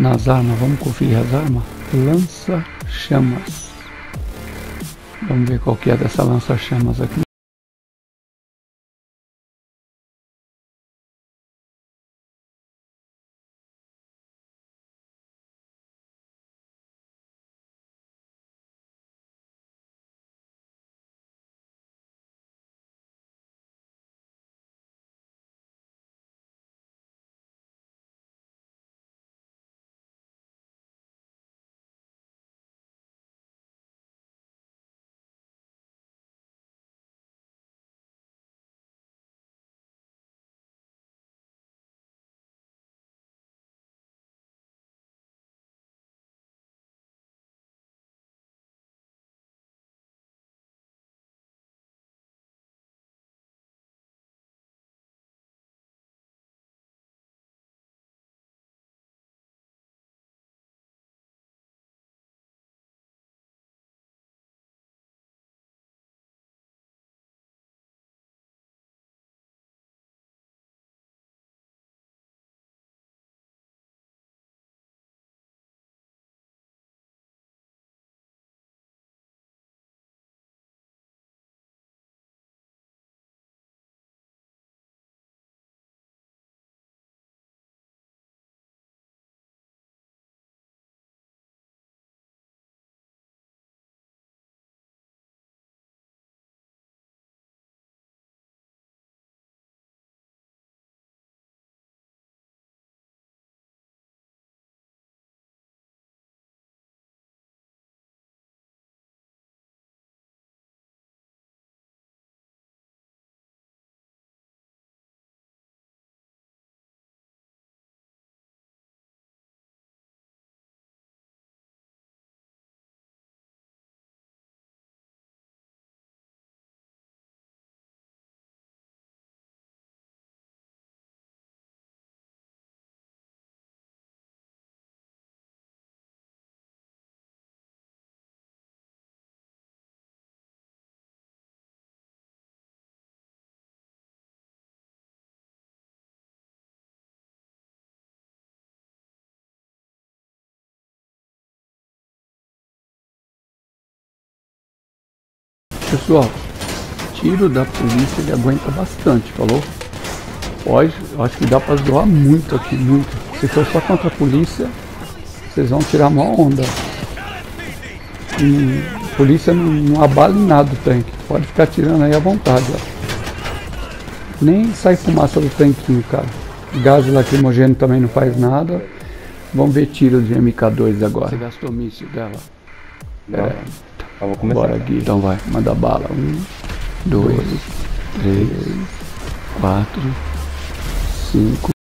nas armas, vamos conferir as armas. Lança chamas. Vamos ver qual que é dessa lança chamas aqui. Pessoal, tiro da polícia ele aguenta bastante, falou? Pode, acho que dá para doar muito aqui, muito. Se for só contra a polícia, vocês vão tirar uma onda. E a polícia não, não abala em nada o tanque. Pode ficar tirando aí à vontade, ó. Nem sai fumaça do tanquinho, cara. Gás lacrimogêneo também não faz nada. Vamos ver tiro de MK2 agora. Você gastou míssil dela? É. Eu vou começar. Bora, Gui. Então vai, manda bala. Um, dois, três, quatro, cinco.